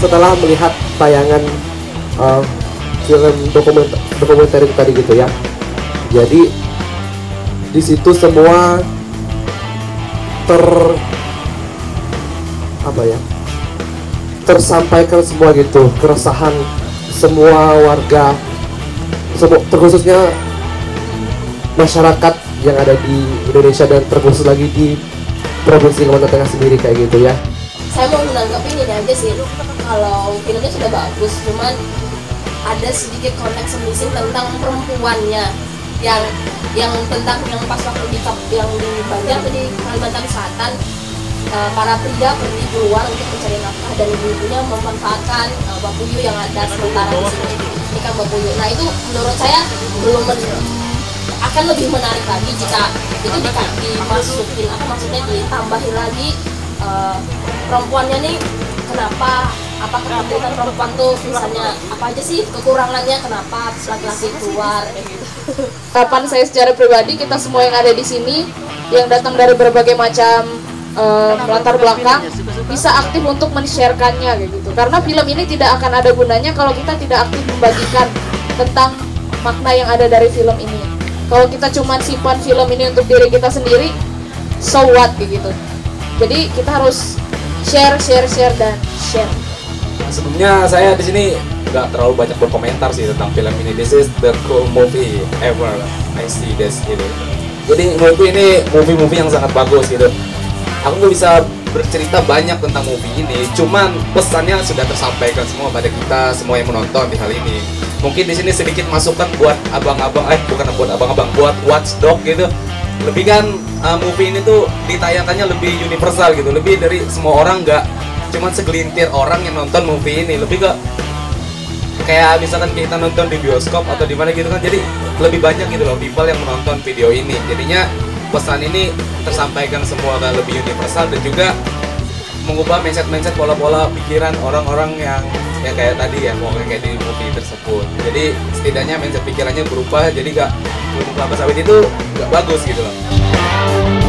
setelah melihat tayangan uh, film dokumenter dokumenter tadi gitu ya. Jadi di situ semua ter apa ya tersampaikan semua gitu keresahan semua warga semua terkhususnya masyarakat yang ada di Indonesia dan terkhusus lagi di provinsi Kalimantan Tengah sendiri kayak gitu ya saya mau menanggapi ini aja sih. Kalau filmnya sudah bagus cuman ada sedikit konteks missing tentang perempuannya. Yang yang tentang yang pas waktu di yang di Banjar di Kalimantan Selatan uh, para pria pergi keluar untuk mencari nafkah dan ibu-ibunya memanfaatkan uh, bapuyu yang ada sementara di sini. Ini kan bapuyu nah itu menurut saya belum men akan lebih menarik lagi jika itu dimasukin apa maksudnya ditambahin lagi uh, perempuannya nih kenapa apa keterlibatan perempuan tuh misalnya apa aja sih kekurangannya kenapa laki-laki keluar kayak gitu. Kapan saya secara pribadi kita semua yang ada di sini yang datang dari berbagai macam uh, latar belakang bisa aktif untuk men-sharekannya kayak gitu. Karena film ini tidak akan ada gunanya kalau kita tidak aktif membagikan tentang makna yang ada dari film ini. Kalau kita cuma simpan film ini untuk diri kita sendiri so what kayak gitu jadi kita harus share share share dan share sebelumnya saya di sini nggak terlalu banyak berkomentar sih tentang film ini. This is the cool movie ever I see this gitu. Jadi menurutku ini movie-movie yang sangat bagus gitu. Aku nggak bisa bercerita banyak tentang movie ini, cuman pesannya sudah tersampaikan semua pada kita semua yang menonton di hal ini. Mungkin di sini sedikit masukan buat abang-abang, eh bukan buat abang-abang, buat watchdog gitu. Lebih kan uh, movie ini tuh ditayangkannya lebih universal gitu, lebih dari semua orang nggak cuman segelintir orang yang nonton movie ini. Lebih ke kayak misalkan kita nonton di bioskop atau di mana gitu kan jadi lebih banyak gitu loh people yang menonton video ini. Jadinya pesan ini tersampaikan semua kan lebih universal dan juga mengubah mindset-mindset pola-pola pikiran orang-orang yang yang kayak tadi ya mau kayak di movie tersebut. Jadi setidaknya mindset pikirannya berubah jadi gak kelapa sawit itu gak bagus gitu loh